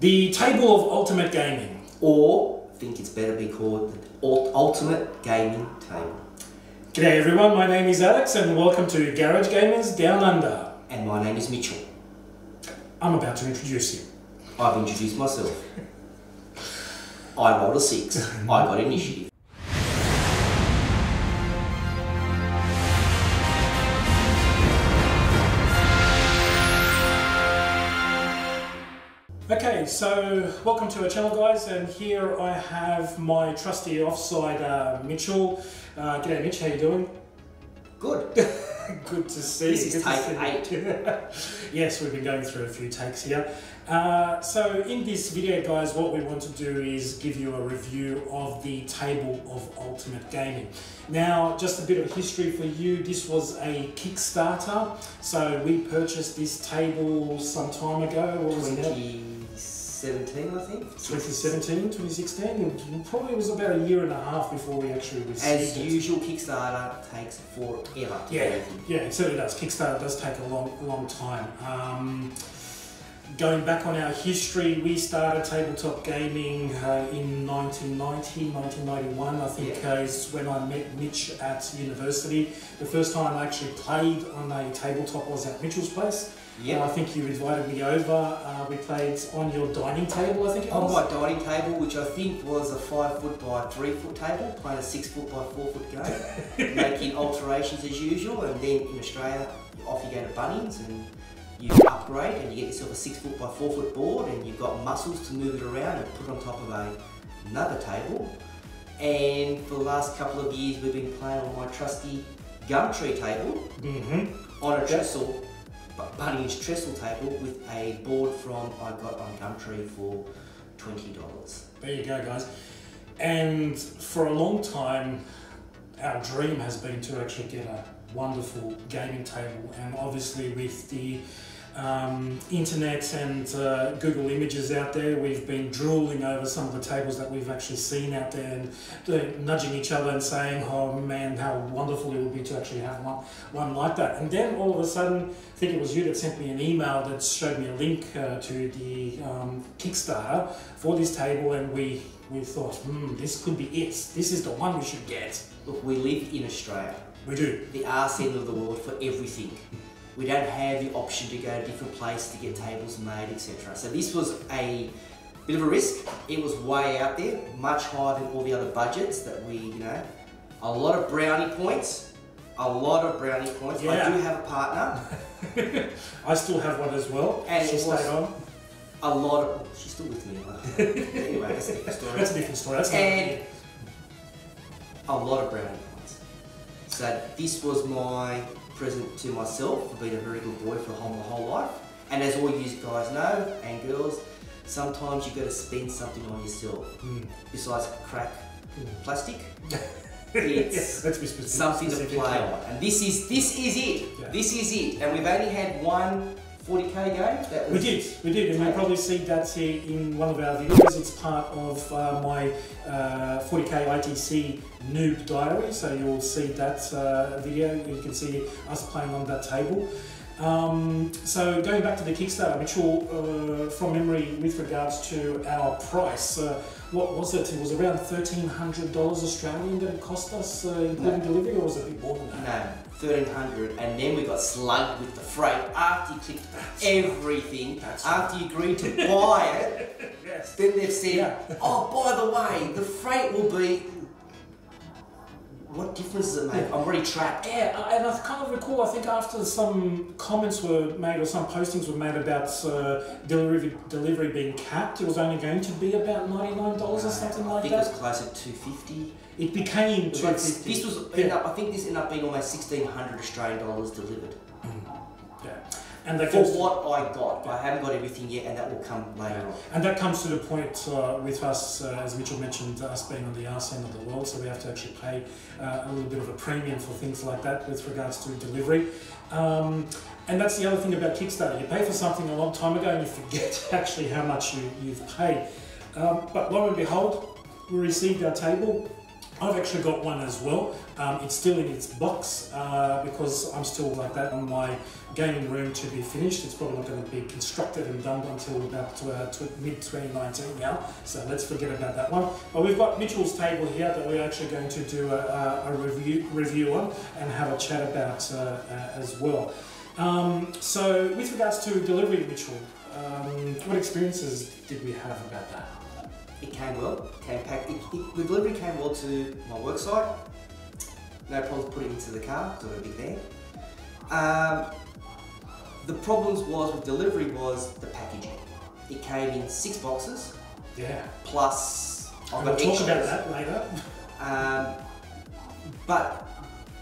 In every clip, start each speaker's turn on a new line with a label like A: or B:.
A: The Table of Ultimate Gaming.
B: Or I think it's better be called the Ultimate Gaming Table.
A: G'day everyone, my name is Alex and welcome to Garage Gamers Down Under.
B: And my name is Mitchell.
A: I'm about to introduce you.
B: I've introduced myself. I rolled a six. I got initiative.
A: So welcome to our channel guys and here I have my trusty offside uh, Mitchell. Uh, g'day Mitch, how you doing?
B: Good.
A: Good to see
B: This
A: you.
B: is take
A: you. yes, we've been going through a few takes here. Uh, so in this video, guys, what we want to do is give you a review of the table of Ultimate Gaming. Now, just a bit of history for you. This was a Kickstarter. So we purchased this table some time ago. What was it now?
B: 2017, I think.
A: 2017, 2016, it probably was about a year and a half before we actually received
B: As
A: it.
B: usual, Kickstarter takes forever.
A: Yeah, yeah, it certainly does. Kickstarter does take a long, long time. Um, going back on our history, we started tabletop gaming uh, in 1990, 1991. I think
B: Yeah.
A: uh, is when I met Mitch at university. The first time I actually played on a tabletop was at Mitchell's place.
B: Yep.
A: Uh, I think you invited me over. Uh, we played on your dining table, I think it
B: On
A: was.
B: my dining table, which I think was a five foot by three foot table, playing a six foot by four foot game, making alterations as usual, and then in Australia, off you go to Bunnings and you upgrade and you get yourself a six foot by four foot board, and you've got muscles to move it around and put on top of a, another table. And for the last couple of years, we've been playing on my trusty Gumtree table
A: Mm-hmm.
B: on a trestle, but Bunnings trestle table with a board from I got on Gumtree for twenty dollars.
A: There you go, guys. And for a long time, our dream has been to actually get a wonderful gaming table. And obviously, with the um, internet and uh, Google Images out there, we've been drooling over some of the tables that we've actually seen out there and uh, nudging each other and saying, oh man, how wonderful it would be to actually have one, one like that. And then all of a sudden, I think it was you that sent me an email that showed me a link uh, to the um, Kickstarter for this table, and we, we thought, hmm, this could be it. This is the one we should get.
B: Look, we live in Australia,
A: We do.
B: the arse end of the world for everything. We don't have the option to go to different places to get tables made, etc. So this was a bit of a risk. It was way out there, much higher than all the other budgets that we, you know, a lot of brownie points, a lot of brownie points. I do have a partner,
A: I still have one as well.
B: And
A: she stayed on.
B: a lot of. Oh, she's still with me. anyway, that's a different story.
A: That's a different story. That's
B: and a lot of brownie points. So this was my present to myself for being a very good boy for whole, my whole life. And as all you guys know and girls, sometimes you got to spend something on yourself.
A: Mm.
B: Besides crack
A: Mm.
B: plastic, it's
A: let's be specific.
B: something to play on. And this is this is it.
A: Yeah.
B: This is it. And we've only had one 40k game. That
A: We did, we did, and you'll probably see that here in one of our videos. It's part of uh, my uh, 40k ITC noob diary, so you'll see that uh, video. You can see us playing on that table. Um, so going back to the Kickstarter, Mitchell, uh, from memory, with regards to our price, uh, what was it? It was around thirteen hundred dollars Australian that it cost us, uh, including delivery, or was it a bit more than that?
B: No, 1300 and then we got slugged with the freight after you clicked everything,
A: That's
B: after you agreed to buy it,
A: Yes.
B: then they've said,
A: Yeah.
B: oh, by the way, the freight will be. What difference does it make? I'm already trapped.
A: Yeah, and I kind of recall. I think after some comments were made or some postings were made about uh, delivery delivery being capped, it was only going to be about ninety nine dollars or something like that.
B: I think it was
A: that.
B: closer to 250.
A: It became
B: It was
A: two
B: like-
A: fifty.
B: This was, end up, I think this ended up being almost 1600 Australian dollars delivered.
A: yeah, and that
B: For what I got. I haven't got everything yet and that will come later on.
A: and that comes to the point uh, with us, uh, as Mitchell mentioned, us being on the arse end of the world, so we have to actually pay uh, a little bit of a premium for things like that with regards to delivery. Um, and that's the other thing about Kickstarter. You pay for something a long time ago and you forget actually how much you, you've paid. Um, but lo and behold, we received our table I've actually got one as well. Um, it's still in its box uh, because I'm still like that on my gaming room to be finished. It's probably not going to be constructed and done until about uh, mid 2019 now, so let's forget about that one. But we've got Mitchell's table here that we're actually going to do a, a review, review on and have a chat about uh, uh as well. Um, so, with regards to delivery, Mitchell, um, what experiences did we have about that?
B: It came well. Came packed. It, it, the delivery came well to my work site. No problems putting it into the car because got a big van. Um, the problems was with delivery was the packaging. It came in six boxes.
A: Yeah.
B: Plus,
A: I've got talk about that later.
B: Um, but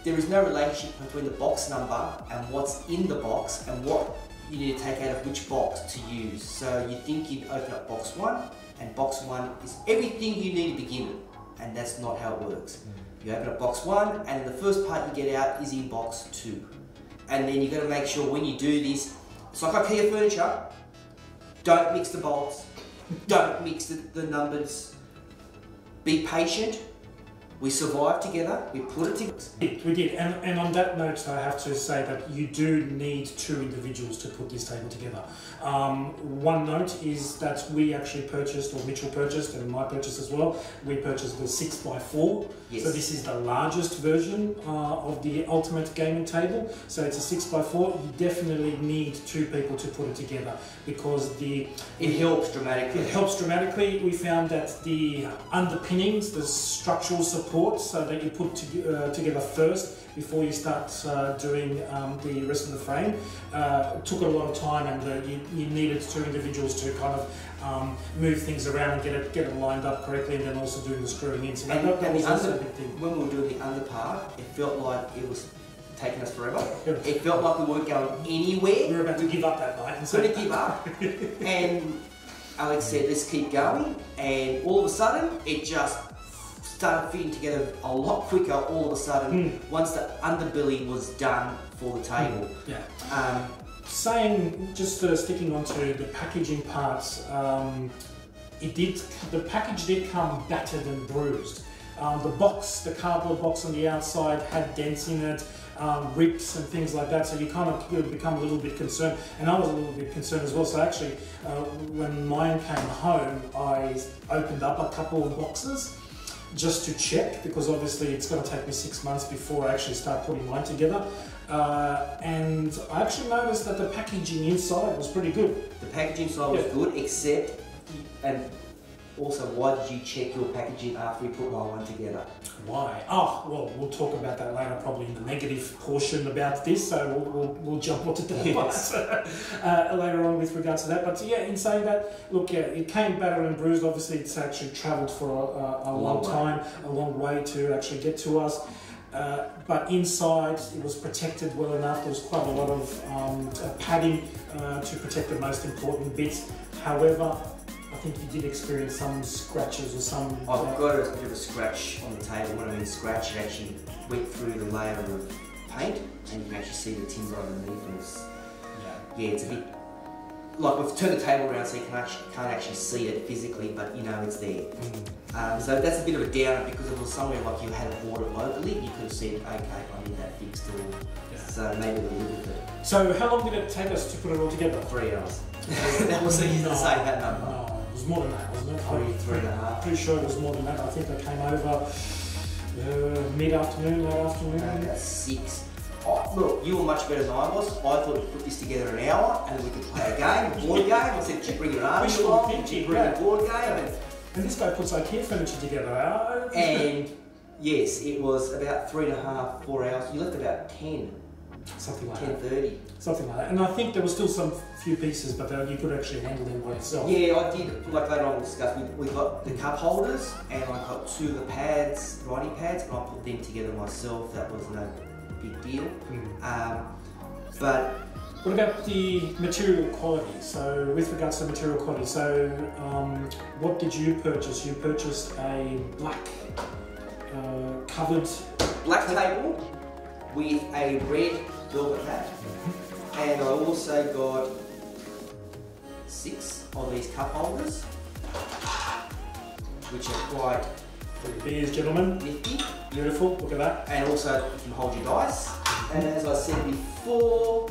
B: there is no relationship between the box number and what's in the box and what you need to take out of which box to use. So you think you'd open up box one, and box one is everything you need to begin with, and that's not how it works. Mm. You open up box one, and the first part you get out is in box two. And then you've got to make sure when you do this, it's like IKEA furniture, don't mix the bolts, don't mix the, the numbers, be patient, we survived together, we put it together.
A: We did, and, and on that note, I have to say that you do need two individuals to put this table together. Um, one note is that we actually purchased, or Mitchell purchased, and my purchase as well, we purchased the 6x4. Yes. So this is the largest version uh, of the Ultimate Gaming Table. So it's a 6x4. You definitely need two people to put it together because the...
B: It helps dramatically.
A: It helps dramatically. We found that the underpinnings, the structural support support so that you put to, uh, together first before you start uh, doing um, the rest of the frame. Uh, took a lot of time and uh, you, you, needed two individuals to kind of um, move things around and get it get it lined up correctly and then also doing the screwing in. So
B: and, that, that was under, a big thing. When we were doing the under part, it felt like it was taking us forever. It felt like we weren't going anywhere.
A: We were about to give up that night.
B: We were going to give up. and Alex said, let's keep going. And all of a sudden, it just started fitting together a lot quicker all of a sudden mm. once the underbelly was done for the table.
A: Mm. Yeah. Um, Saying, just uh, sticking onto the packaging parts, um, it did, the package did come battered and bruised. Um, the box, the cardboard box on the outside had dents in it, um, rips and things like that. So you kind of become a little bit concerned, and I was a little bit concerned as well. So actually, uh, when mine came home, I opened up a couple of boxes just to check because obviously it's going to take me six months before I actually start putting mine together. Uh, and I actually noticed that the packaging inside was pretty good.
B: The packaging inside yeah. was good, except, and also, why did you check your packaging after we put my one together?
A: Why? Oh, well, we'll talk about that later, probably in the negative portion about this, so we'll, we'll, we'll jump onto that yes. uh, later on with regards to that. But yeah, in saying that, look, yeah, it came battered and bruised. Obviously, it's actually travelled for a, a, a long, long time, a long way to actually get to us. Uh, but inside it was protected well enough. There was quite a lot of um, padding uh, to protect the most important bits. However, think you did experience some scratches or some.
B: I've got a bit of a scratch on the table. When I mean scratch, it actually went through the layer of paint, and you can actually see the timber underneath. And it's, yeah, yeah, it's a bit like we've turned the table around so you can actually, can't actually see it physically, but you know it's there. Mm. Um, so that's a bit of a downer because if it was somewhere like you had bought it locally, you could have said, okay, I need that fixed or yeah. so maybe we'll live with it.
A: So how long did it take us to put it all together?
B: Three hours. that was easy no, to say that number.
A: No was more than that, wasn't it?
B: Three, three and a half.
A: Pretty sure it was more than that. I think I came over uh, mid-afternoon, late afternoon.
B: About six. Oh, look, you were much better than I was. I thought we'd put this together an hour and then we could play a game, a board game. I said, you bring your army along, you bring a board game. And,
A: and this guy puts IKEA furniture together. Uh,
B: and yes, it was about three and a half, four hours. You left about ten
A: something like
B: 10.30.
A: Something like that. And I think there were still some few pieces, but you could actually handle them by yourself.
B: Yeah, I did. Like later on we'll discuss, we, we got the cup holders and I got two of the pads, writing pads, and I put them together myself. That was no big deal. Mm. Um, but
A: what about the material quality? So, with regards to material quality, so um, what did you purchase? You purchased a black uh, covered
B: black table with a red velvet hat. And I also got six of these cup holders, which are quite
A: beers, gentlemen.
B: nifty.
A: Beautiful. Look at that.
B: And also you can hold your dice. And as I said before,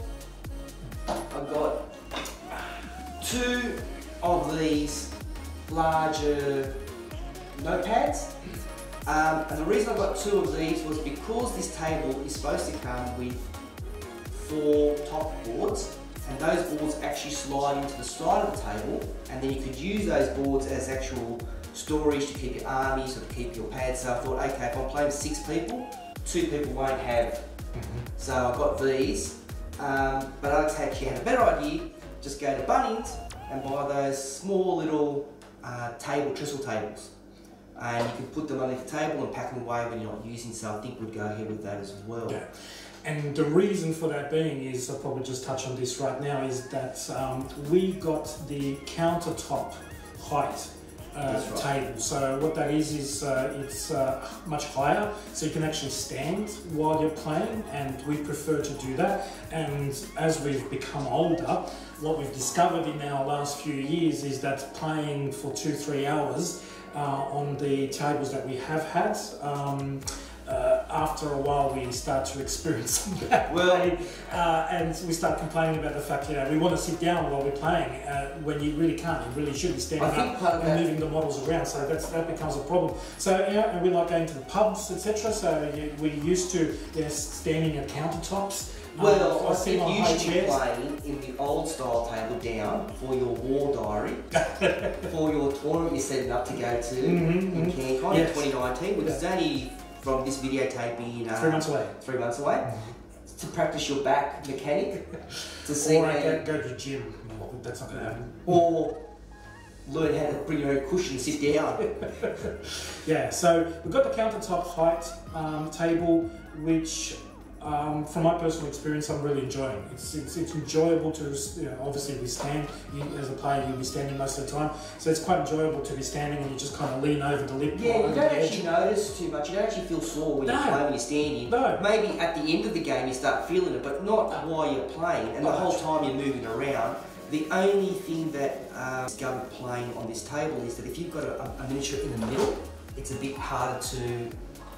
B: I've got two of these larger notepads. Um, and the reason I got two of these was because this table is supposed to come with four top boards and those boards actually slide into the side of the table and then you could use those boards as actual storage to keep your armies or to keep your pads. So I thought, okay, if I'm playing six people, two people won't have. So I got these, um, but Alex actually had a better idea. Just go to Bunnings and buy those small little uh, table trestle tables. And you can put them underneath the table and pack them away when you're not using. So I think we'd go ahead with that as well.
A: Yeah. And the reason for that being is, I'll probably just touch on this right now, is that um, we got the countertop height uh,
B: right.
A: table. So what that is is uh, it's uh, much higher, so you can actually stand while you're playing, and we prefer to do that. And as we've become older, what we've discovered in our last few years is that playing for two three hours on the tables that we have had. Um, uh, after a while, we start to experience some bad
B: Well-
A: play, uh, and we start complaining about the fact, you know, we want to sit down while we're playing uh, when you really can't. You really should be standing up and
B: that-
A: moving the models around. So that's that becomes a problem. So yeah, and we like going to the pubs, etc. So you, we used to yes, standing at countertops. um,
B: Well,
A: or
B: I think you should be playing in the old style table down for your war diary, for your tournament you're setting up to go to
A: Mhm,
B: in
A: mhm.
B: CanCon
A: Yes.
B: in 2019, which is only from this videotaping uh,
A: Three months away.
B: three months away, to practice your back mechanic, to see
A: Or go, go to the gym. No, that's not going to happen.
B: or learn how to bring your own cushion and sit down.
A: Yeah, so we've got the countertop height um, table, which, um, from my personal experience, I'm really enjoying. It's, it's, it's enjoyable to, you know, obviously we stand, you, as a player you'll be standing most of the time, so it's quite enjoyable to be standing and you just kind of lean over the lip
B: Yeah, you don't
A: edge.
B: actually notice too much. You don't actually feel sore when
A: No.
B: you're playing when you're standing.
A: No.
B: Maybe at the end of the game you start feeling it, but not while you're playing. And the whole
A: much.
B: time you're moving around. The only thing that um, discovered playing on this table is that if you've got a, a miniature in the middle, it's a bit harder to,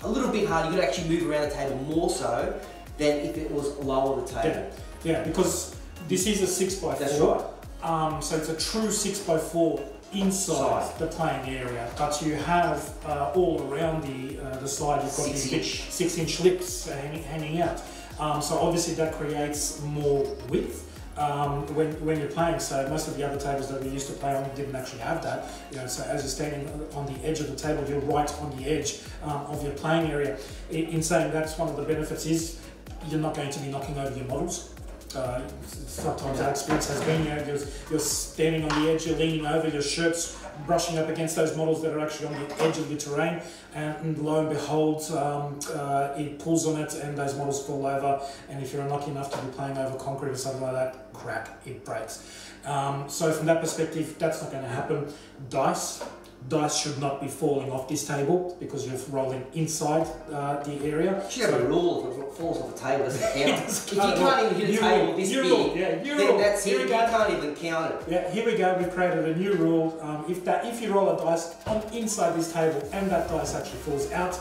B: a little bit harder. Got to actually move around the table more so than if it was lower the table.
A: Yeah, yeah, because this is a 6 by 4
B: That's right.
A: Um, so it's a true 6 by 4 inside
B: Side.
A: the playing area, but you have uh, all around the uh, the side you've got
B: Six
A: these big
B: inch.
A: six inch lips hanging, hanging out. Um, so obviously that creates more width. Um, when, when you're playing, so most of the other tables that we used to play on didn't actually have that. You know, so as you're standing on the edge of the table, you're right on the edge um, of your playing area. In, in saying that's one of the benefits is you're not going to be knocking over your models. Uh, sometimes our experience has been, you know, you're, you're standing on the edge, you're leaning over, your shirt's brushing up against those models that are actually on the edge of the terrain, and lo and behold, um, uh, it pulls on it and those models fall over. And if you're unlucky enough to be playing over concrete or something like that, crack, it breaks. Um, so from that perspective, that's not going to happen. Dice, dice should not be falling off this table because you're rolling inside uh, the area.
B: You should have a rule if it falls off the table, it doesn't count. if you
A: can't.
B: even hit a table
A: rule,
B: this big,
A: rule, yeah,
B: then
A: rule.
B: that's
A: Here
B: it.
A: we
B: You
A: go.
B: can't even count it.
A: Yeah, here we go. We've created a new rule. Um, if that, if you roll a dice on inside this table and that dice actually falls out,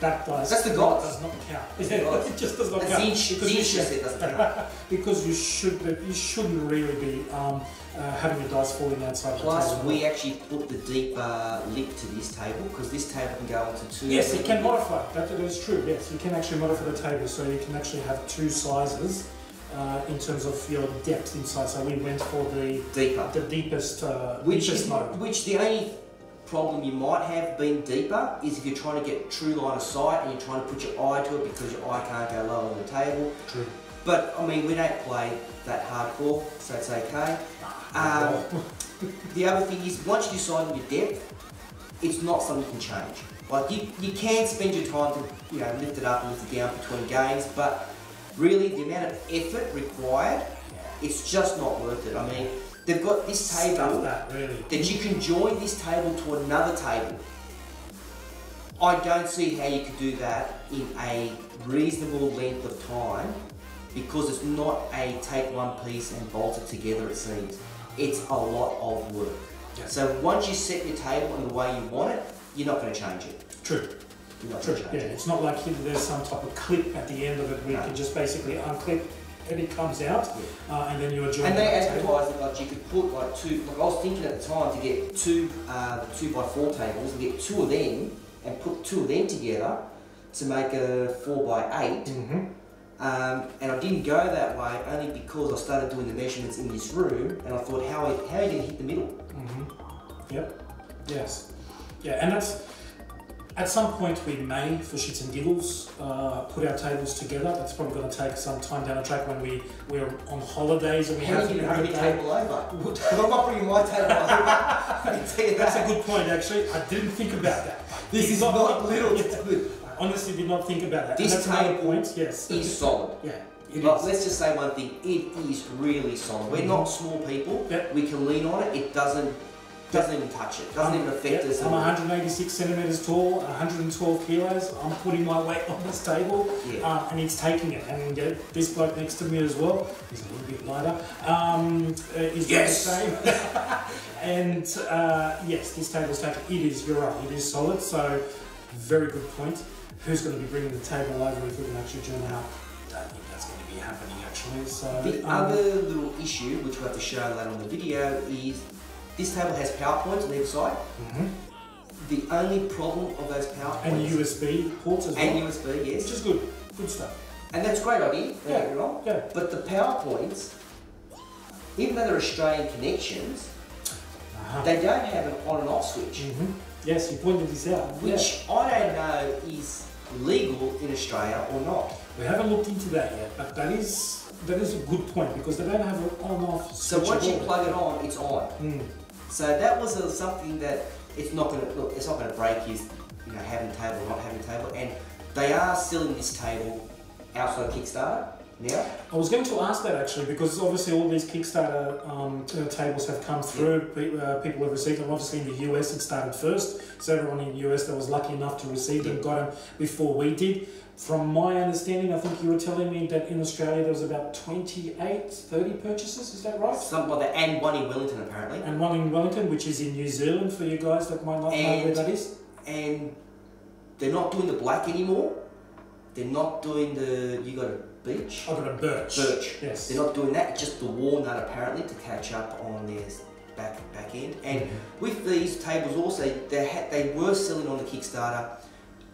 A: that dice
B: That's the gods.
A: does not count. Yeah, it just does not
B: That's
A: count.
B: inch,
A: because,
B: the
A: you should,
B: it doesn't count.
A: because you should you shouldn't really be um, uh, having your dice falling outside
B: Plus,
A: the table.
B: we actually put the deeper lip to this table because this table can go onto two.
A: Yes, you can modify. That, that is true. Yes, you can actually modify the table, so you can actually have two sizes uh, in terms of your depth inside. So we went for the
B: deeper.
A: the deepest uh,
B: Which
A: deepest
B: is,
A: mode.
B: which the only problem you might have being deeper is if you're trying to get true line of sight and you're trying to put your eye to it because your eye can't go lower than the table.
A: True.
B: But I mean, we don't play that hardcore, so it's okay. Um, the other thing is, once you decide on your depth, it's not something you can change. Like you, you can spend your time to you know lift it up and lift it down between games, but really the amount of effort required, it's just not worth it. I mean, they've got this table
A: that really.
B: that you can join this table to another table. I don't see how you could do that in a reasonable length of time because it's not a take one piece and bolt it together, it seems. It's a lot of work.
A: Yeah.
B: So once you set your table in the way you want it, you're not going to change it.
A: True.
B: You're not
A: True. Yeah,
B: it.
A: it's not like there's some type of clip at the end of it where you can just basically unclip and it comes out, uh, and then you adjoin
B: And they advertised it like you could put like two. Like I was thinking at the time to get two uh, two by four tables and get two of them and put two of them together to make a four by eight.
A: Mm-hmm.
B: Um, and I didn't go that way only because I started doing the measurements in this room and I thought how are, how are you going to hit the middle?
A: Mm-hmm. Yep. Yes. Yeah, and that's at some point we may, for shits and giggles, uh, put our tables together. That's probably going to take some time down the track when we we're on holidays and we
B: How
A: have
B: you
A: to have
B: bring
A: a
B: table over? Because I'm not bringing my table over. I can tell you
A: That's a good point, actually. I didn't think about that.
B: This
A: Did
B: is not little.
A: Yeah,
B: It's good.
A: Honestly did not think about that.
B: This
A: and that's
B: table
A: point. Yes.
B: It's solid.
A: yeah. It
B: But
A: is.
B: let's just say one thing, it is really solid. We're
A: Mhm.
B: not small people.
A: Yep.
B: We can lean on it. It doesn't doesn't even touch it. Doesn't even affect
A: yeah,
B: us.
A: I'm 186 centimeters tall, 112 kilos. I'm putting my weight on this table,
B: Yeah.
A: uh, and it's taking it. And uh, this bloke next to me as well, he's a little bit lighter, um, uh, is
B: Yes.
A: the same. and uh, yes, this table's taking. It is. You're right. It is solid. So, very good point. Who's going to be bringing the table over if we can actually join up? Don't think that's going to be happening actually. So
B: The
A: um,
B: other little issue, which we have to show later on the video, is this table has power points on either side.
A: mhm.
B: The only problem of those power
A: and USB ports as well,
B: and USB,
A: which
B: yes,
A: is good. Good stuff.
B: and that's a great idea. Don't
A: Yeah.
B: get me wrong.
A: Yeah.
B: But the power points, even though they're Australian connections,
A: Uh-huh.
B: they don't have an on and off switch.
A: hmm Yes, you pointed this out. Yeah.
B: which I don't know is legal in Australia or not.
A: We haven't looked into that yet, but that is that is a good point because they don't have an on-off
B: So
A: switch
B: once you plug it on, it's on.
A: Mm.
B: So that was something that it's not going to look. It's not to break his, you know, having table or not having table. And they are selling this table outside Kickstarter now.
A: I was going to ask that actually because obviously all these Kickstarter um, tables have come through. Pe- uh, people have received them. Obviously in the US it started first, so everyone in the US that was lucky enough to receive them got them before we did. From my understanding, I think you were telling me that in Australia there was about 28, 30 purchases. Is that right?
B: Like that, and one in Wellington apparently.
A: And one in Wellington, which is in New Zealand for you guys that might not know where that is.
B: And they're not doing the black anymore. They're not doing the you got a beach
A: I got a birch.
B: birch.
A: Yes.
B: They're not doing that. It's Just the walnut apparently to catch up on their back back end. And with these tables also, they had they were selling on the Kickstarter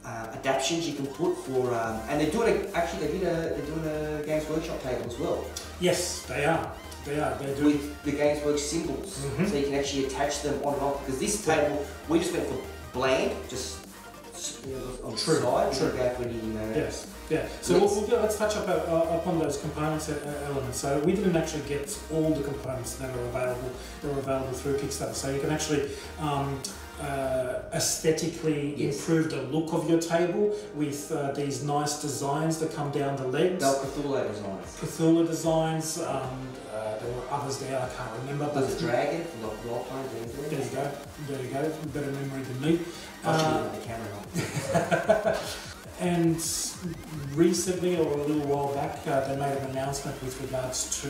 B: uh, adaptions you can put for, um, and they're doing a, actually they did a they're doing a Games Workshop table as well
A: Yes, they are. They are. They do.
B: with the Games Work symbols,
A: Mhm.
B: so you can actually attach them on and off. Because this table we just went for bland, just you know, on
A: True,
B: the side. We
A: true.
B: didn't go for any, you know,
A: Yes. Yeah. So
B: Let's-
A: we'll, we'll, let's touch up, uh, upon those components uh, elements. So we didn't actually get all the components that are available. That are available through Kickstarter. So you can actually. Um, uh, aesthetically
B: Yes.
A: improve the look of your table with uh, these nice designs that come down the legs.
B: Del Cthulhu designs.
A: Cthulhu designs. Um, uh, there were others there I can't remember. But
B: a dragon the role playing
A: there you go. There you go. Better memory than me.
B: I should
A: Uh,
B: have the camera on.
A: And recently, or a little while back, uh, they made an announcement with regards to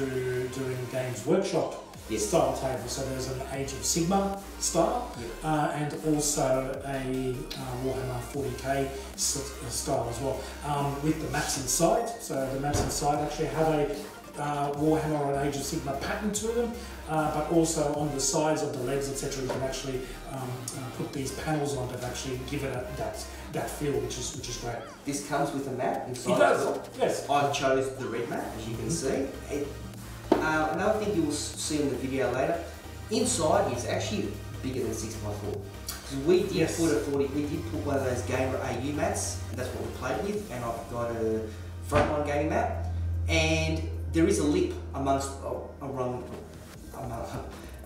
A: doing Games Workshop
B: Yes.
A: style tables. So there's an Age of Sigmar style,
B: Yep.
A: uh, and also a uh, Warhammer 40k style as well, um, with the maps inside. So the maps inside actually have a uh, Warhammer or an Age of Sigmar pattern to them, uh, but also on the sides of the legs, etc., you can actually um, uh, put these panels on that actually give it a, that that feel, which is which is great.
B: This comes with a mat inside.
A: It does, yes.
B: I chose the red mat, as you can see. It, uh, another thing you'll see in the video later, inside is actually bigger than 6x4. 'Cause We did
A: Yes.
B: put a 40, we did put one of those Gamer AU mats, and that's what we played with, and I've got a frontline gaming mat, and there is a lip amongst, oh, around,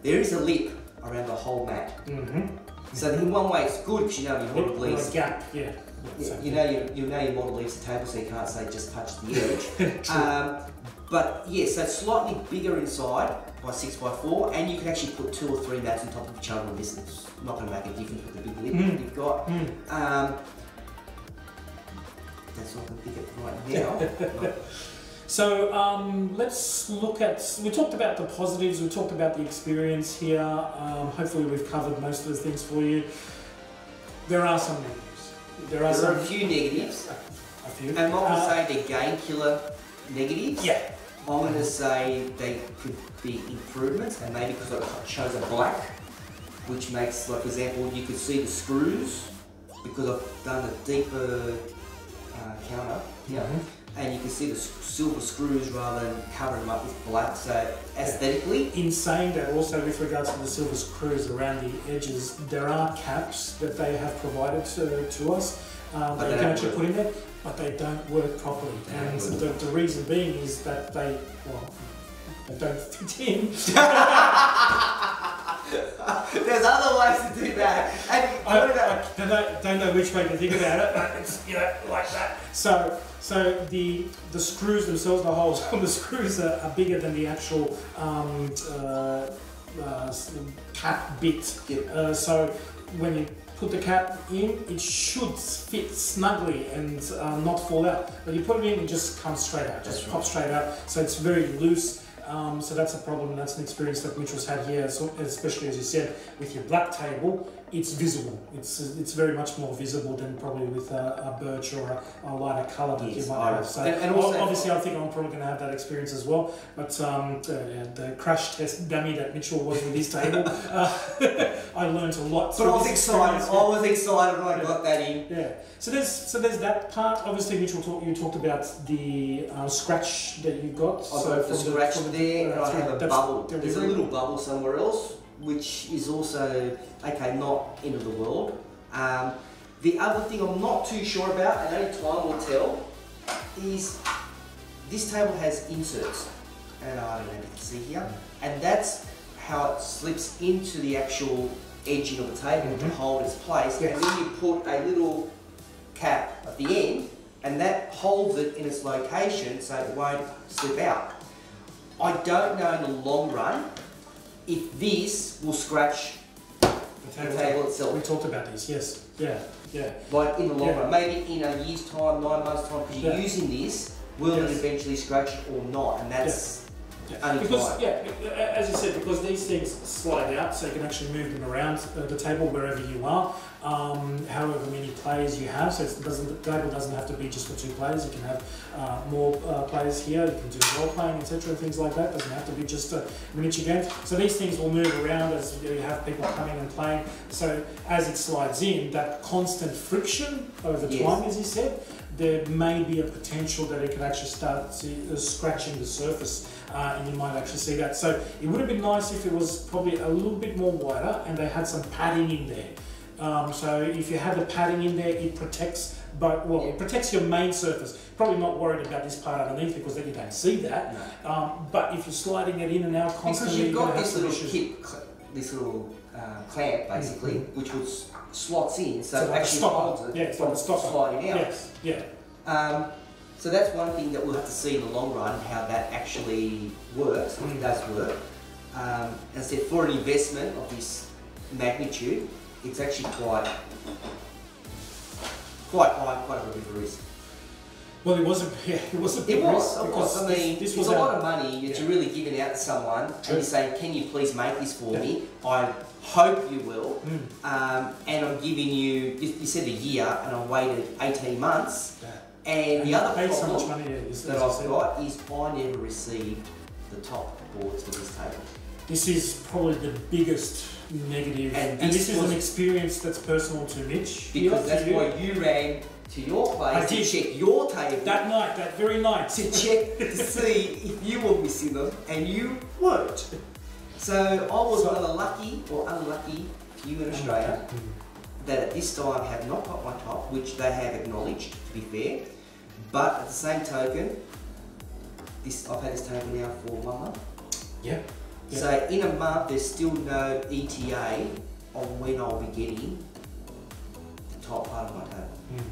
B: there is a lip around the whole mat.
A: Mm-hmm.
B: So in one way it's good because you know your model leaves
A: a gap, yeah.
B: you, you know you, you know your model leaves the table, so you can't say just touch the edge. um, but yes, so it's slightly bigger inside by six by four, and you can actually put two or three mats on top of each other. And this is not going to make a difference with the big lid
A: Mm.
B: you've got.
A: Mm.
B: Um, that's all I can think of right now.
A: So um, let's look at. We talked about the positives. We talked about the experience here. Um, hopefully, we've covered most of the things for you. There are some negatives. There are
B: There are
A: some
B: a few negatives.
A: A few.
B: I'm going to say they're game killer negatives.
A: Yeah.
B: I'm going to say they could be improvements, and maybe because I chose a black, which makes, like, for example, you could see the screws because I've done a deeper uh, counter here,
A: Mhm.
B: And you can see the silver screws rather than covering them up with black. So aesthetically,
A: In saying that, also with regards to the silver screws around the edges, there are caps that they have provided to, to us um,
B: they
A: you can actually
B: work.
A: put in there, but they don't work properly.
B: They
A: And the, the reason being is that they, well, they don't fit in.
B: there's other ways to do that. And
A: I,
B: put it up-
A: I don't, know, don't know which way to think about it, but it's you know like that. So so the the screws themselves, the holes on the screws are, are bigger than the actual um, uh, uh, cap bit.
B: Yep.
A: Uh, so when you put the cap in, it should fit snugly and uh, not fall out. But you put it in, it just comes straight out, just
B: That's
A: pops straight out. So it's very loose. Um, so that's a problem. That's an experience that Mitchell's had here, so especially as you said, with your black table. It's visible. It's it's very much more visible than probably with a, a birch or a, a lighter colour that
B: Yes,
A: you might
B: I-
A: have. So
B: and- and also-
A: obviously, I think I'm probably going to have that experience as well. But um, the, the crash test dummy that Mitchell was with his table, uh, I learned a lot.
B: But I was excited. I was excited when I got that in.
A: Yeah. So there's so there's that part. Obviously, Mitchell talk, you talked about the uh, scratch that you got.
B: I've
A: so
B: got the scratch
A: from
B: there, and
A: uh,
B: I have a bubble.
A: the
B: There's a little bubble somewhere else, which is also okay, not end of the world. Um, the other thing I'm not too sure about, and only time will tell, is this table has inserts, and I don't know if you can see here, and that's how it slips into the actual edging of the table to
A: Mhm.
B: hold its place,
A: Yes.
B: and then you put a little cap at the end, and that holds it in its location so it won't slip out. I don't know in the long run if this will scratch
A: The
B: the
A: table.
B: table itself.
A: We talked about this. Yes. Yeah. Yeah.
B: Like in the long
A: Yeah.
B: run, maybe in a year's time, nine months' time, because you're using this, will it eventually scratch it or not? And that's Only
A: because
B: time.
A: yeah, as you said, because these things slide out, so you can actually move them around the table wherever you are. Um, however many players you have, so it doesn't the table doesn't have to be just for two players. You can have uh, more uh, players here. You can do role playing, etc., and things like that. It Doesn't have to be just a miniature game. So these things will move around as you have people coming and playing. So as it slides in, that constant friction over
B: Yes.
A: time, as you said, there may be a potential that it could actually start to, uh, scratching the surface, uh, and you might actually see that. So it would have been nice if it was probably a little bit more wider and they had some padding in there. Um, so if you have the padding in there, it protects. But well, it protects your main surface. Probably not worried about this part underneath because then you don't see that.
B: no.
A: Um, but if you're sliding it in and out constantly, Because you've
B: got
A: have
B: this little cl- this little uh, clamp basically, which will s- slots in, so,
A: So
B: it actually holds it
A: Yeah, it's
B: from
A: like
B: sliding out.
A: Yes, yeah.
B: Um, so that's one thing that we'll have to see in the long run how that actually works, if it does work. Um, as I said, for an investment of this magnitude, it's actually quite quite high, quite a bit of risk.
A: Well, it was a yeah, it was a big
B: It was,
A: risk
B: it was. I mean,
A: this, this
B: it's
A: was
B: a lot of money that
A: Yeah.
B: you're really giving out to someone, and
A: True.
B: you're saying, "Can you please make this for
A: Yeah.
B: me?" I hope you will.
A: Mm,
B: Um, and I'm giving you, you you said a year, and I waited 18 months.
A: yeah.
B: And, the other
A: paid so
B: problem
A: much money yeah, is,
B: that
A: I
B: I've got is I never received the top boards for this table.
A: This is probably the biggest negative,
B: And
A: and,
B: this
A: is
B: was-
A: an experience that's personal to Mitch.
B: Because that's
A: you.
B: why you ran to your place
A: I
B: to
A: did.
B: check your table
A: that night, that very night.
B: to check to see if you were missing them, and you weren't. So I was
A: So-
B: the lucky or unlucky few in Australia that at this time have not got my top, which they have acknowledged, to be fair. But at the same token, this I've had this table now for one month.
A: Yeah. Yeah.
B: So in a month, there's still no ETA on when I'll be getting the top part of my table.
A: Mm.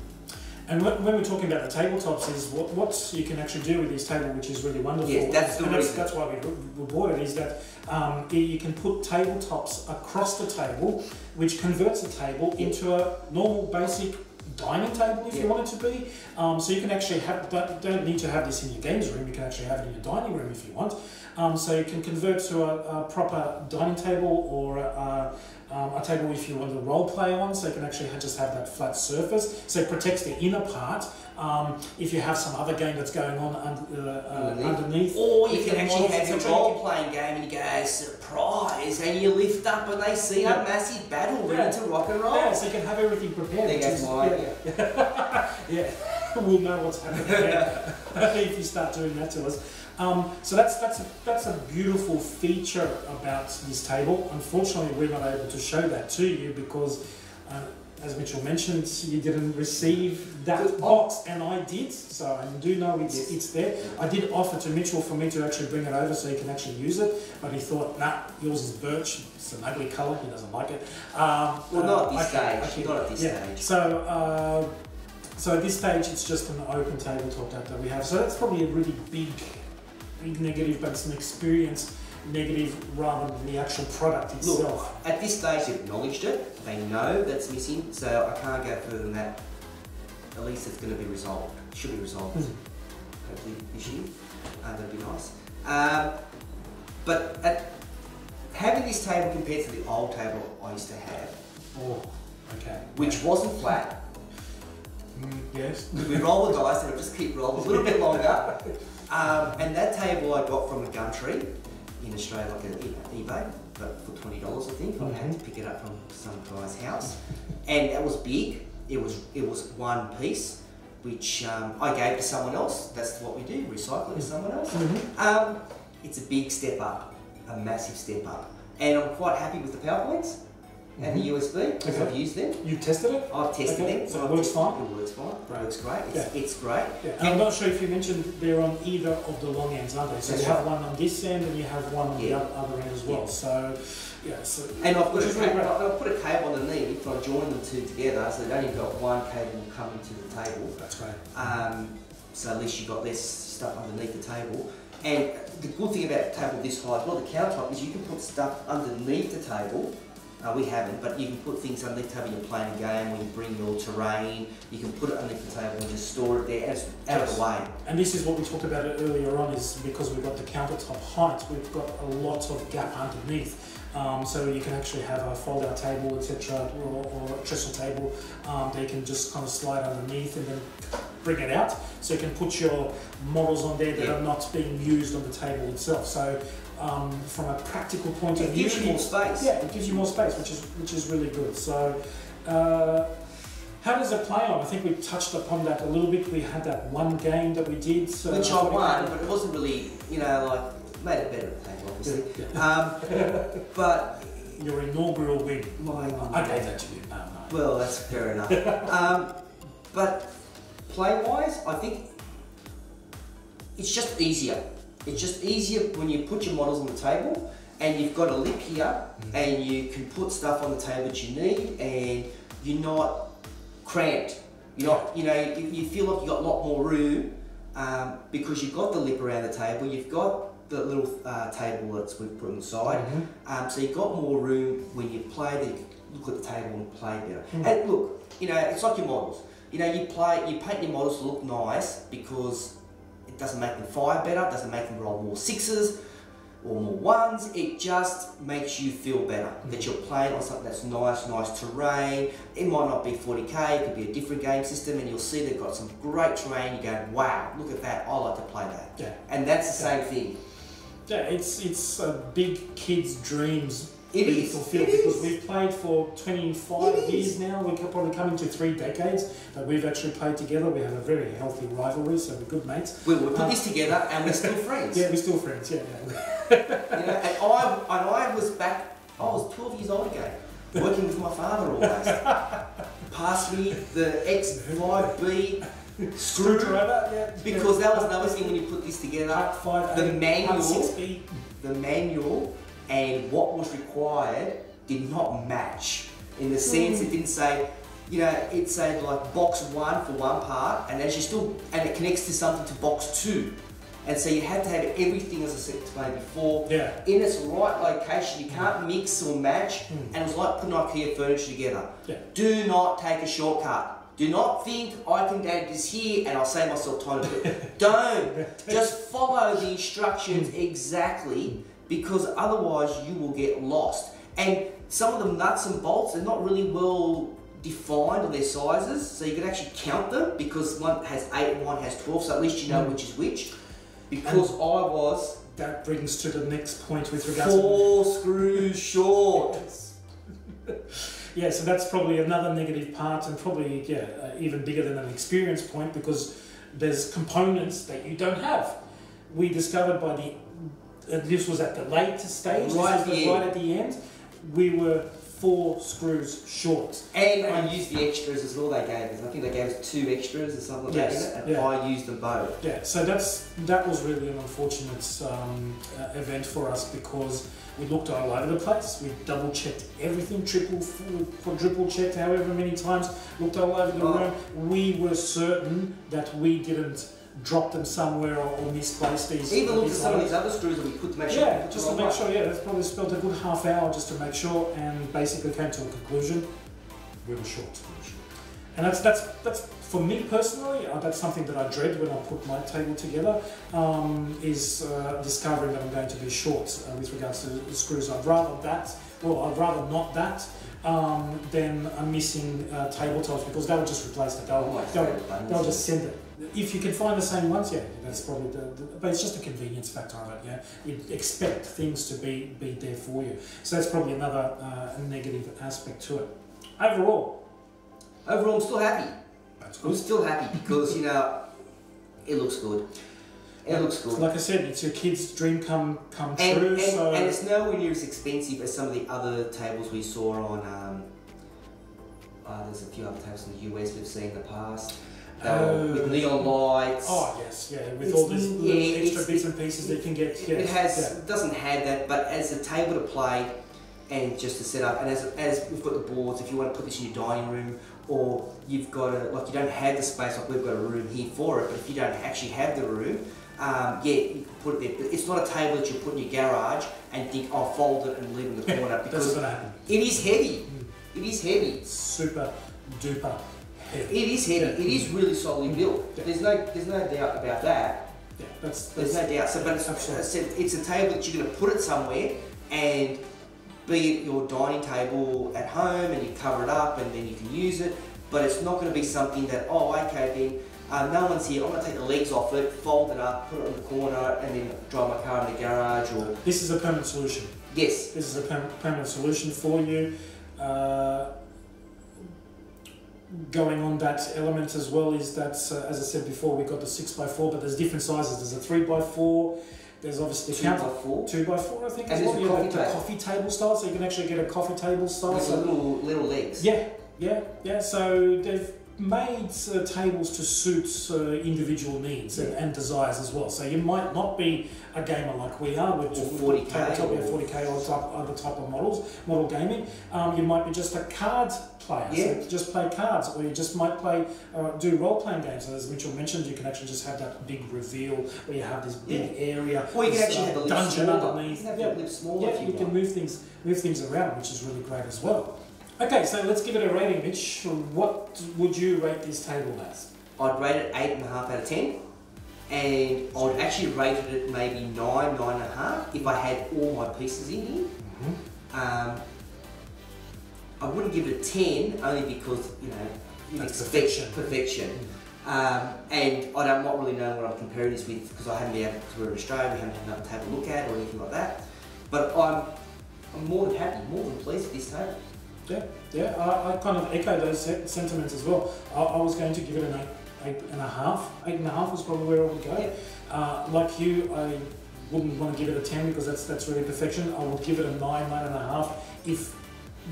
A: And when, when we're talking about the tabletops, is what, what you can actually do with this table, which is really wonderful.
B: Yes, that's the
A: and that's,
B: reason.
A: that's why we, we bought it. Is that um, you- can put tabletops across the table, which converts the table into a normal, basic dining table if you want it to be. Um, so you can actually have don't, don't need to have this in your games room. You can actually have it in your dining room if you want. Um, so you can convert to a, a proper dining table or a, um, a table if you want to role play on, so you can actually just have that flat surface. So it protects the inner part. Um, if you have some other game that's going on under, uh,
B: Underneath.
A: underneath,
B: Or you can actually have your role playing game and you go, surprise, and you lift up and they see
A: Yeah.
B: a massive battle
A: Yeah.
B: ready to rock and roll.
A: Yeah, so you can have everything prepared.
B: There goes my
A: yeah, yeah. we'll know what's happening if you start doing that to us. Um, so that's that's a, that's a beautiful feature about this table. Unfortunately, we're not able to show that to you because, uh, as Mitchell mentioned, you didn't receive that box, and I did. So I do know it's
B: Yes.
A: it's there. I did offer to Mitchell for me to actually bring it over so he can actually use it, but he thought, nah, yours is birch. It's an ugly colour. He doesn't like it. Um,
B: Well, not at
A: uh,
B: this
A: I- I
B: stage.
A: keep
B: Not at this
A: Yeah.
B: stage.
A: So, uh, so at this stage, it's just an open tabletop that, that we have. So that's probably a really big, big negative, but it's an experience negative rather than the actual product
B: Look,
A: itself.
B: at this stage, they've acknowledged it. They know that's missing, so I can't go further than that. At least it's going to be resolved. Should be resolved.
A: Mhm.
B: Hopefully this year. Uh, that'd be nice. Um, but at, having this table compared to the old table I used to have,
A: Oh, okay.
B: which wasn't flat,
A: Mm, yes.
B: we roll the dice and it just keep rolling a little bit longer. Um, and that table I got from a Gumtree in Australia, like an eBay, but for twenty dollars I think. I had to pick it up from some guy's house, and that was big. It was it was one piece, which um, I gave to someone else. That's what we do, recycle it to someone else.
A: Mhm.
B: Um, it's a big step up, a massive step up, and I'm quite happy with the power points and the USB because
A: Okay.
B: I've used them.
A: You've tested it?
B: I've tested
A: Okay,
B: them.
A: so it works fine?
B: It works fine.
A: Right.
B: It works great. It's, it's great.
A: Yeah. And I'm not sure if you mentioned they're on either of the long ends, aren't they? So
B: That's
A: you have one on this end and you have one on
B: Yeah.
A: the other end as well.
B: Yeah.
A: So, yeah. So
B: And I've put, a
A: is really
B: ca-
A: great.
B: I've put a cable underneath, I join the two together, so they've only got one cable coming to the table.
A: that's great.
B: Um, so at least you've got less stuff underneath the table. And the good thing about a table this high as well, the countertop, is you can put stuff underneath the table. Uh, we haven't, but you can put things underneath the table you're playing a game, when you bring your terrain, you can put it underneath the table and just store it there, out of the way.
A: And this is what we talked about earlier on is because we've got the countertop height, we've got a lot of gap underneath. Um, so you can actually have a fold-out table, etc., or, or a trestle table um, that you can just kind of slide underneath and then bring it out. So you can put your models on there that
B: Yeah.
A: are not being used on the table itself. So um, from a practical point of
B: It
A: view,
B: gives you more space.
A: yeah, it gives you more space, which is which is really good. So, uh, how does it play on? I think we touched upon that a little bit. We had that one game that we did, so
B: Which I won, but it wasn't really, you know, like, made it better at obviously. Um, but
A: Your inaugural win.
B: my
A: I gave that to you. No, no.
B: Well, that's fair enough. um, but play wise, I think it's just easier. It's just easier when you put your models on the table and you've got a lip here and you can put stuff on the table that you need and you're not cramped. You're not, you know, you, you feel like you've got a lot more room um, because you've got the lip around the table, you've got the little uh, table that's we've put on the side.
A: Mhm.
B: Um, so you've got more room when you play that you can look at the table and play better.
A: Mm.
B: And look, you know, it's like your models. You know, you play, you paint your models to look nice because it doesn't make them fire better, it doesn't make them roll more sixes or more ones. It just makes you feel better mm. that you're playing on something that's nice, nice terrain. It might not be 40k, it could be a different game system, and you'll see they've got some great terrain. You go, wow, look at that, I like to play that.
A: Yeah.
B: And that's the same thing.
A: Yeah, it's it's a big kid's dreams.
B: It
A: being fulfilled
B: it
A: because
B: is.
A: we've played for 25
B: It
A: years
B: is.
A: now. We're probably coming to three decades that we've actually played together. We have a very healthy rivalry, so we're good mates.
B: We, we put um, this together and we're still friends.
A: Yeah, we're still friends. Yeah, yeah.
B: You know, and I and I was back. I was 12 years old again, working with my father almost. Passed me the X5B
A: Screwdriver, yeah.
B: because that was another thing when you put this together.
A: Five,
B: The
A: eight,
B: manual- The manual and what was required did not match in the sense it didn't say. You know, it said like box one for one part, and as you still, and it connects to something to box two, and so you had to have everything, as I said explained before,
A: Yeah.
B: in its right location. You can't mix or match,
A: Mm.
B: and it was like putting IKEA furniture together.
A: Yeah.
B: Do not take a shortcut. Do not think I can add this here and I'll save myself time. to do it. Don't. Just follow the instructions exactly because otherwise you will get lost. And some of the nuts and bolts are not really well defined on their sizes, so you can actually count them because one has eight and one has twelve. So at least you know
A: Mm.
B: which is which. Because I was
A: That brings to the next point with regards
B: four screws short.
A: to. yeah, so that's probably another negative part, and probably yeah, uh, even bigger than an experience point because there's components that you don't have. We discovered by the this was at the later stage,
B: Right
A: this was
B: the
A: right
B: end.
A: at the end. We were four screws short.
B: And I used the extras as well they gave us. I think they gave us two extras or something like
A: Yes,
B: that and
A: yeah.
B: I used them both.
A: Yeah, so that's that was really an unfortunate um, uh, event for us because we looked all over the place. We double checked everything, triple, quadruple checked, however many times. Looked all over the
B: Oh.
A: room. We were certain that we didn't drop them somewhere or, or misplace these.
B: Even looked at some of these other screws that we put to make sure.
A: Yeah, just to make sure. Yeah, that's probably spent a good half hour just to make sure, and basically came to a conclusion. We were short. And that's that's that's for me personally. Uh, that's something that I dread when I put my table together. Um, is uh, discovering that I'm going to be short uh, with regards to the screws. I'd rather that. Well, I'd rather not that. Um, than a missing uh, tabletops because they'll just replace it. They'll, they'll. They'll just send it. If you can find the same ones, yeah, that's probably the, the. But it's just a convenience factor of it. Yeah, you expect things to be be there for you. So that's probably another uh, negative aspect to it. Overall,
B: Overall, I'm still happy.
A: that's good.
B: I'm still happy because you know it looks good. It looks good.
A: Like I said, it's your kid's dream come come
B: And,
A: true.
B: and,
A: so
B: and it's nowhere near as expensive as some of the other tables we saw on. Um, uh, there's a few other tables in the US we've seen in the past. They were
A: Oh.
B: with neon lights.
A: oh yes, yeah, with
B: It's-
A: all these
B: yeah,
A: little extra bits and pieces that you can get.
B: It- it has
A: yeah.
B: doesn't have that, but as a table to play and just to set up, and as, as we've got the boards, if you want to put this in your dining room, or you've got a like you don't have the space like we've got a room here for it, but if you don't actually have the room, um, yeah, you can put it there. But it's not a table that you put in your garage and think I'll fold it and leave it in the corner because it is heavy.
A: Mm.
B: It is heavy.
A: Super duper
B: It is heavy.
A: Yeah.
B: It is really solidly built.
A: Yeah.
B: There's no there's no doubt about that.
A: Yeah, that's,
B: There's no doubt. So, but it's. It's a table that you're going to put it somewhere, and be it your dining table at home, and you cover it up, and then you can use it. But it's not going to be something that oh, okay, then uh, no one's here. I'm going to take the legs off it, fold it up, put it in the corner, and then drive my car in the garage. Or
A: this is a permanent solution.
B: yes,
A: This is a per- permanent solution for you. Uh, going on that element as well is that, uh, as I said before, we've got the 6x4, but there's different sizes. There's a 3x4, there's obviously
B: two
A: counter.
B: by four.
A: 2x4, I think,
B: And there's
A: well.
B: a
A: Yeah,
B: coffee
A: the, the
B: table.
A: coffee table style, so you can actually get a coffee table style.
B: With
A: So,
B: little little legs.
A: yeah, yeah, yeah. So they've made uh, tables to suit uh, individual needs and, and desires as well. So you might not be a gamer like we are, with
B: 40K
A: tabletop, yeah,
B: or-
A: 40k or type, other type of models, model gaming. Um, you might be just a card player,
B: Yeah.
A: you just play cards, or you just might play uh, do role playing games. As Mitchell mentioned, you can actually just have that big reveal where you have this big area,
B: Or you can actually
A: uh,
B: have lips
A: dungeon
B: smaller.
A: underneath.
B: You can have
A: Yeah,
B: smaller
A: yeah,
B: you,
A: you can move things move things around, which is really great as well. Okay, so let's give it a rating, Mitch. What would you rate this table as?
B: I'd rate it eight and a half out of ten, and I'd actually rated it maybe nine, nine and a half if I had all my pieces in here. Um, I wouldn't give it a ten only because you know you
A: That's perfection.
B: perfection. Um, and I don't not really know what I'm comparing this with because I haven't been able to we're in Australia, we haven't had another table to look at or anything like that. But I'm I'm more than happy, more than pleased with this table.
A: Yeah, yeah. I, I kind of echo those se- sentiments as well. I, I was going to give it an eight, eight and a half. Eight and a half was probably where I would go. Uh, like you, I wouldn't want to give it a ten because that's that's really perfection. I would give it a nine, nine and a half if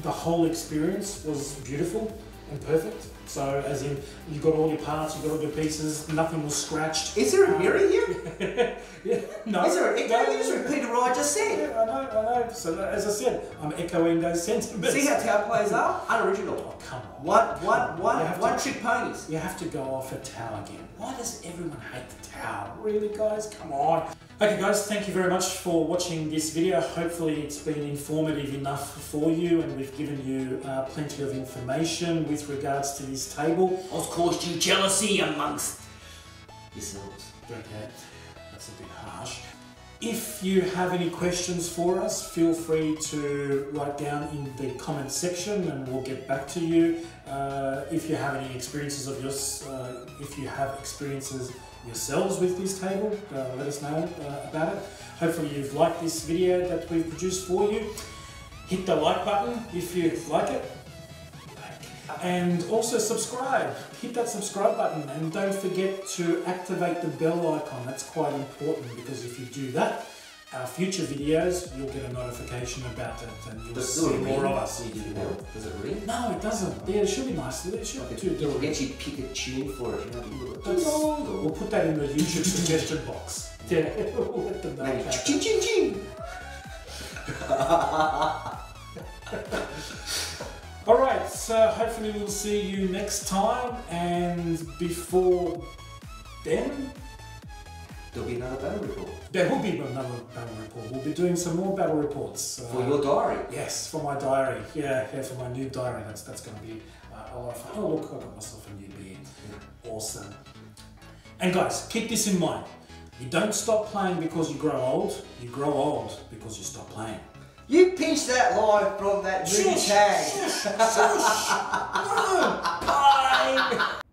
A: the whole experience was beautiful and perfect. So, as in, you've got all your parts, you've got all your pieces, nothing was scratched.
B: Is there a
A: Um,
B: mirror here?
A: yeah, no.
B: Is there a,
A: no,
B: no, you just repeated what I just said.
A: Yeah, I know, I know. So, as I said, I'm echoing those sentiments.
B: See how Tau players are? Unoriginal.
A: Oh, come on.
B: One, one, one, one trick ponies.
A: You have to go off a Tau again. Why does everyone hate the Tau? Really, guys? Come on. Okay, guys, thank you very much for watching this video. Hopefully, it's been informative enough for you, and we've given you uh, plenty of information with regards to this table.
B: What's caused you jealousy amongst yourselves?
A: Okay, that's a bit harsh. If you have any questions for us, feel free to write down in the comment section and we'll get back to you. Uh, if you have any experiences of yours, uh, if you have experiences yourselves with this table, uh, let us know uh, about it. Hopefully you've liked this video that we've produced for you. Hit the like button if you like it. And also subscribe. Hit that subscribe button and don't forget to activate the bell icon. That's quite important because if you do that, our future videos, you'll get a notification about it and you'll
B: Does
A: see more
B: ring?
A: of us.
B: Do you do? Does it ring?
A: No, it doesn't. Yeah, it should be nice. It should
B: Okay,
A: do do
B: We'll get you pick a tune for it. You know,
A: That's- We'll put that in the YouTube suggestion box. Yeah, we'll let them know
B: Maybe
A: about that.
B: ching ching ching.
A: All right, so hopefully we'll see you next time. And before then,
B: There'll be another battle report
A: there will be another battle report. We'll be doing some more battle reports. uh,
B: for your diary.
A: Yes, for my diary. Yeah, yeah, for my new diary. That's that's going to be uh, a lot of fun. Oh, look, I got myself a new beard. Awesome. And guys, keep this in mind. You don't stop playing because you grow old. You grow old because you stop playing.
B: You pinched that line from that movie
A: Shush,
B: tag.
A: shush, shush.